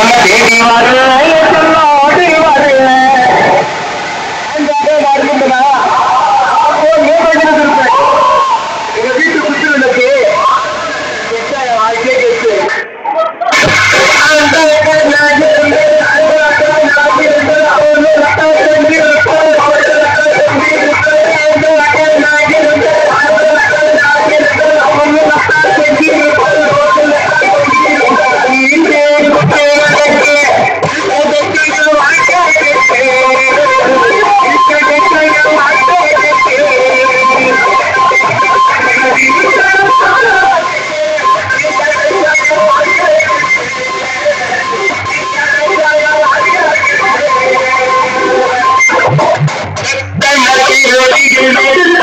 உன்னை தேடி வர ¡Suscríbete